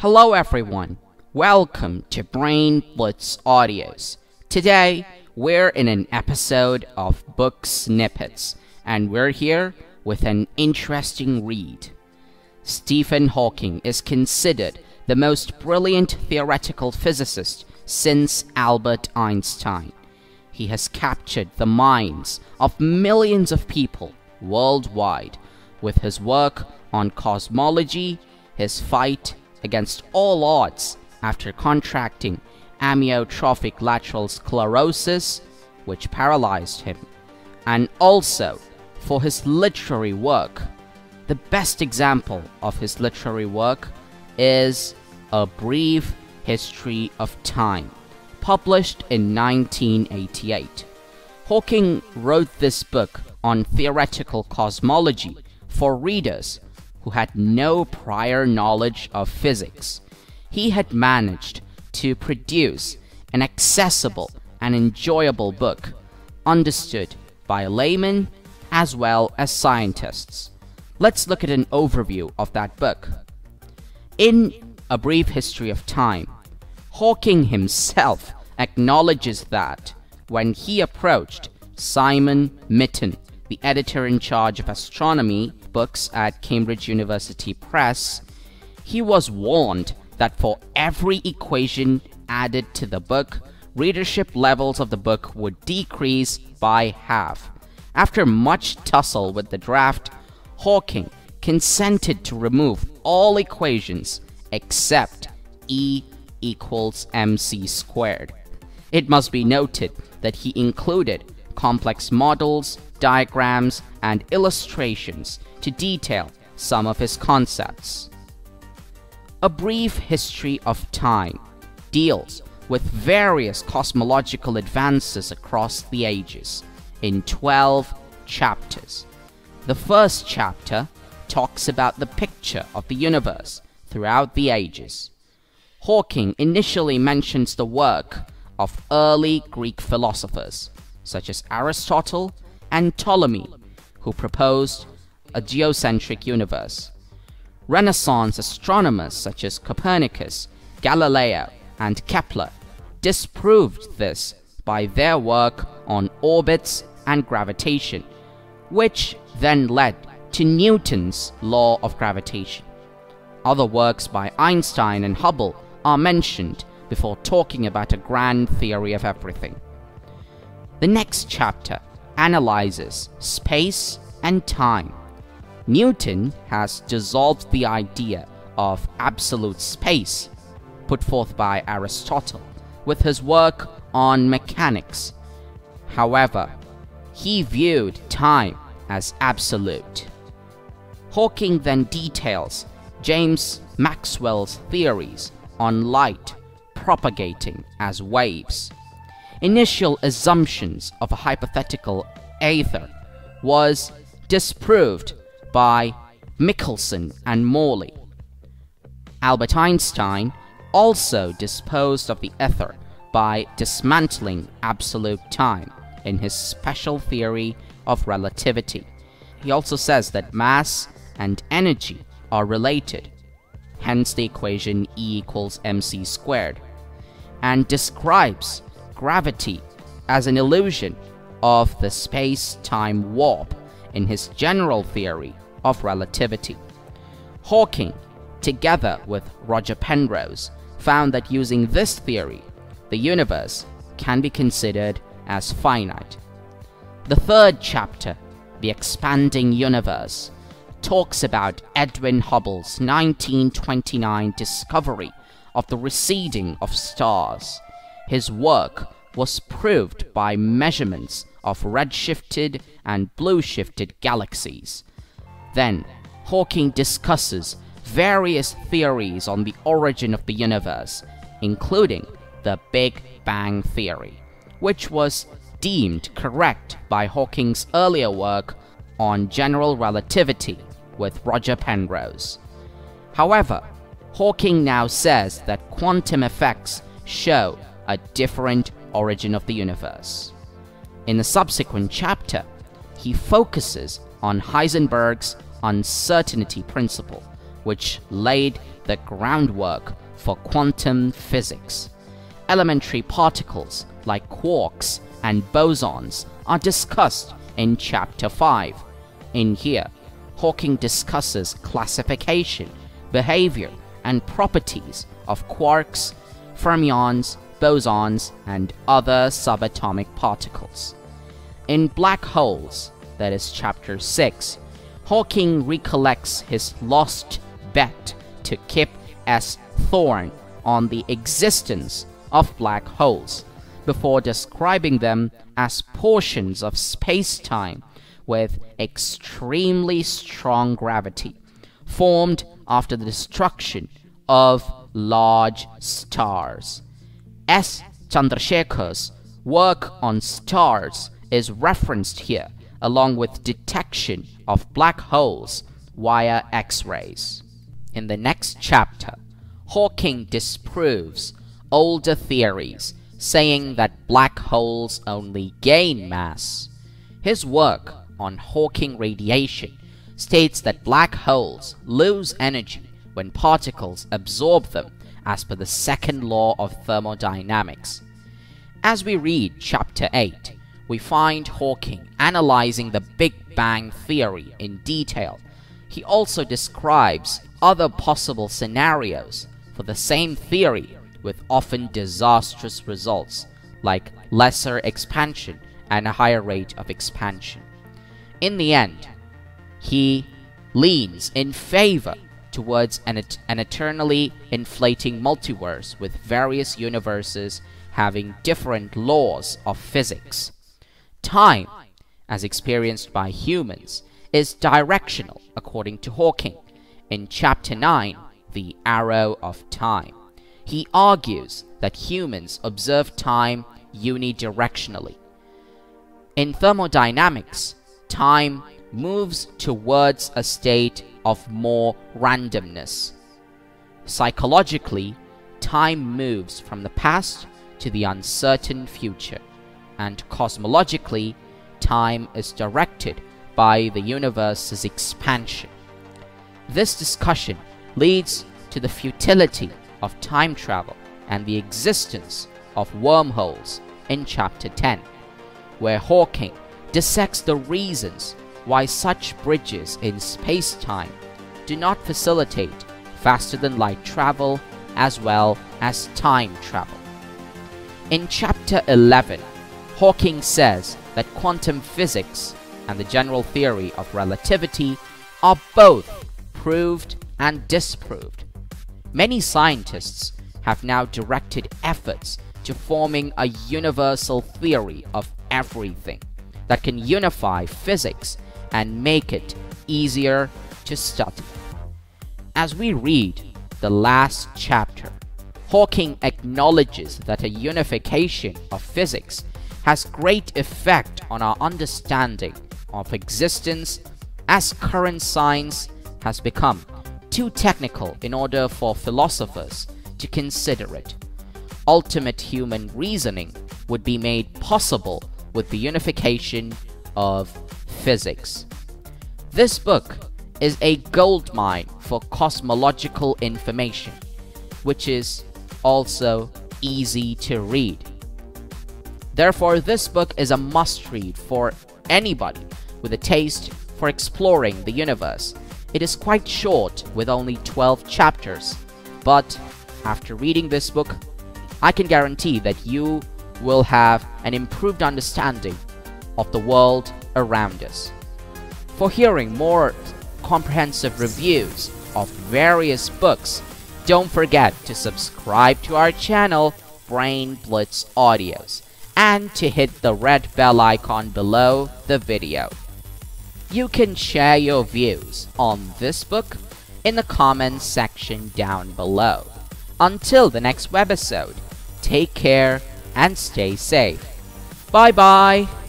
Hello everyone. Welcome to Brain Blitz Audios. Today, we're in an episode of Book Snippets, and we're here with an interesting read. Stephen Hawking is considered the most brilliant theoretical physicist since Albert Einstein. He has captured the minds of millions of people worldwide with his work on cosmology, his fight against all odds after contracting amyotrophic lateral sclerosis, which paralyzed him, and also for his literary work. The best example of his literary work is A Brief History of Time, published in 1988. Hawking wrote this book on theoretical cosmology for readers who had no prior knowledge of physics. He had managed to produce an accessible and enjoyable book, understood by laymen as well as scientists. Let's look at an overview of that book. In A Brief History of Time, Hawking himself acknowledges that when he approached Simon Mitton, the editor in charge of astronomy books at Cambridge University Press, he was warned that for every equation added to the book, readership levels of the book would decrease by half. After much tussle with the draft, Hawking consented to remove all equations except E equals mc squared. It must be noted that he included complex models, diagrams, and illustrations to detail some of his concepts. A Brief History of Time deals with various cosmological advances across the ages in 12 chapters. The first chapter talks about the picture of the universe throughout the ages. Hawking initially mentions the work of early Greek philosophers such as Aristotle and Ptolemy, who proposed a geocentric universe. Renaissance astronomers such as Copernicus, Galileo, and Kepler disproved this by their work on orbits and gravitation, which then led to Newton's law of gravitation. Other works by Einstein and Hubble are mentioned before talking about a grand theory of everything. The next chapter analyzes space and time. Newton has dissolved the idea of absolute space put forth by Aristotle with his work on mechanics. However, he viewed time as absolute. Hawking then details James Maxwell's theories on light propagating as waves. Initial assumptions of a hypothetical aether was disproved by Michelson and Morley. Albert Einstein also disposed of the ether by dismantling absolute time in his special theory of relativity. He also says that mass and energy are related, hence the equation E equals mc squared, and describes gravity as an illusion of the space-time warp in his general theory of relativity. Hawking, together with Roger Penrose, found that using this theory, the universe can be considered as finite. The third chapter, The Expanding Universe, talks about Edwin Hubble's 1929 discovery of the receding of stars. His work was proved by measurements of redshifted and blue-shifted galaxies. Then, Hawking discusses various theories on the origin of the universe, including the Big Bang Theory, which was deemed correct by Hawking's earlier work on general relativity with Roger Penrose. However, Hawking now says that quantum effects show a different origin of the universe. In the subsequent chapter, he focuses on Heisenberg's uncertainty principle, which laid the groundwork for quantum physics. Elementary particles like quarks and bosons are discussed in Chapter 5. In here, Hawking discusses classification, behavior, and properties of quarks, fermions, bosons, and other subatomic particles. In Black Holes, that is Chapter 6, Hawking recollects his lost bet to Kip S. Thorne on the existence of black holes before describing them as portions of space-time with extremely strong gravity, formed after the destruction of large stars. S. Chandrasekhar's work on stars is referenced here, along with detection of black holes via X-rays. In the next chapter, Hawking disproves older theories saying that black holes only gain mass. His work on Hawking radiation states that black holes lose energy when particles absorb them as per the second law of thermodynamics. As we read chapter 8, we find Hawking analyzing the Big Bang theory in detail. He also describes other possible scenarios for the same theory with often disastrous results, like lesser expansion and a higher rate of expansion. In the end, he leans in favor towards an, et an eternally inflating multiverse with various universes having different laws of physics. Time, as experienced by humans, is directional according to Hawking in Chapter 9, The Arrow of Time. He argues that humans observe time unidirectionally. In thermodynamics, time moves towards a state of more randomness. Psychologically, time moves from the past to the uncertain future and cosmologically, time is directed by the universe's expansion. This discussion leads to the futility of time travel and the existence of wormholes in Chapter 10, where Hawking dissects the reasons why such bridges in space-time do not facilitate faster than light travel as well as time travel. In Chapter 11, Hawking says that quantum physics and the general theory of relativity are both proved and disproved. Many scientists have now directed efforts to forming a universal theory of everything that can unify physics and make it easier to study. As we read the last chapter, Hawking acknowledges that a unification of physics has great effect on our understanding of existence as current science has become too technical in order for philosophers to consider it. Ultimate human reasoning would be made possible with the unification of physics. This book is a goldmine for cosmological information, which is also easy to read. Therefore, this book is a must-read for anybody with a taste for exploring the universe. It is quite short with only 12 chapters, but after reading this book, I can guarantee that you will have an improved understanding of the world around us. For hearing more comprehensive reviews of various books, don't forget to subscribe to our channel, Brain Blitz Audios and to hit the red bell icon below the video. You can share your views on this book in the comments section down below. Until the next webisode, take care and stay safe. Bye bye!